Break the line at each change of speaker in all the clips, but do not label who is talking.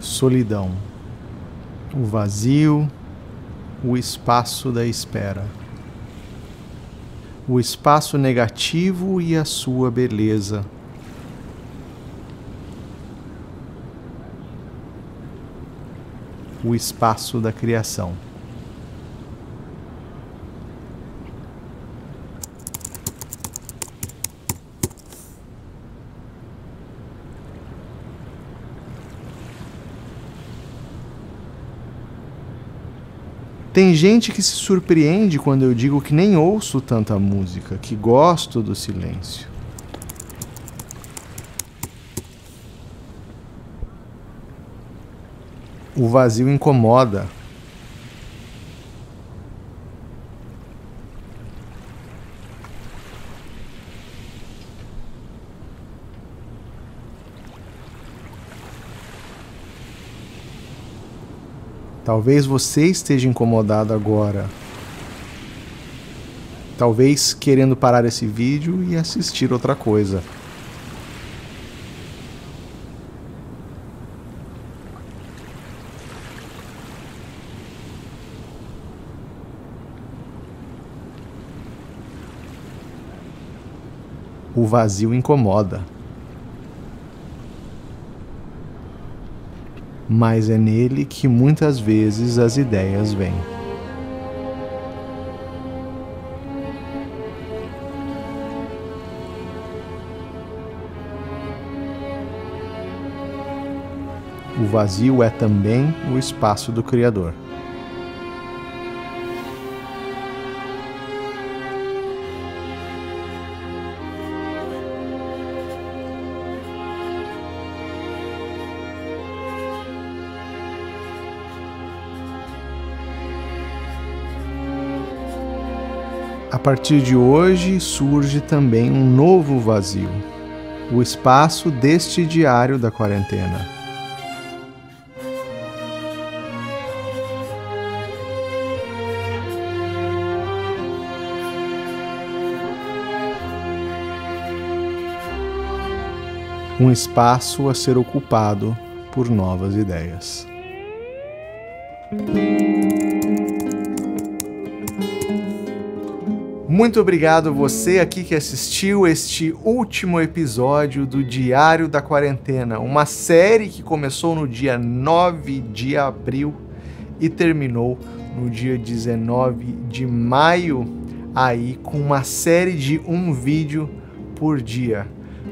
solidão, o vazio, o espaço da espera, o espaço negativo e a sua beleza. O espaço da criação. Tem gente que se surpreende quando eu digo que nem ouço tanta música, que gosto do silêncio. O vazio incomoda. Talvez você esteja incomodado agora. Talvez querendo parar esse vídeo e assistir outra coisa. O vazio incomoda. Mas é nele que muitas vezes as ideias vêm. O vazio é também o espaço do Criador. A partir de hoje surge também um novo vazio, o espaço deste diário da quarentena. Um espaço a ser ocupado por novas ideias. Muito obrigado você aqui que assistiu este último episódio do Diário da Quarentena, uma série que começou no dia 9 de abril e terminou no dia 19 de maio, aí com uma série de um vídeo por dia.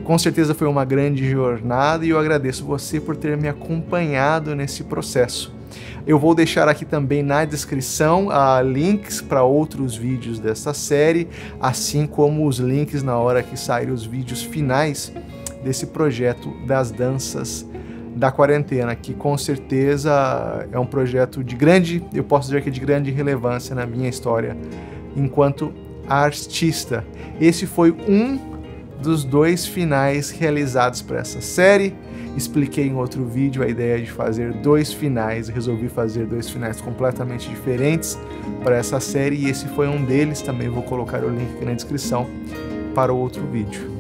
Com certeza foi uma grande jornada e eu agradeço você por ter me acompanhado nesse processo. Eu vou deixar aqui também na descrição uh, links para outros vídeos dessa série, assim como os links na hora que saírem os vídeos finais desse projeto das danças da quarentena, que com certeza é um projeto de grande, eu posso dizer que de grande relevância na minha história enquanto artista. Esse foi um dos dois finais realizados para essa série. Expliquei em outro vídeo a ideia de fazer dois finais, resolvi fazer dois finais completamente diferentes para essa série e esse foi um deles. Também vou colocar o link aqui na descrição para o outro vídeo.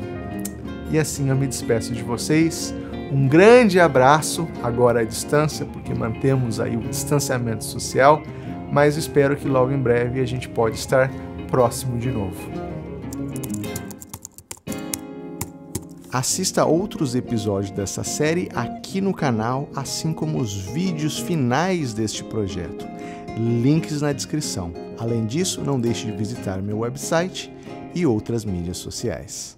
E assim eu me despeço de vocês. Um grande abraço, agora à distância, porque mantemos aí o distanciamento social, mas espero que logo em breve a gente pode estar próximo de novo. Assista outros episódios dessa série aqui no canal, assim como os vídeos finais deste projeto. Links na descrição. Além disso, não deixe de visitar meu website e outras mídias sociais.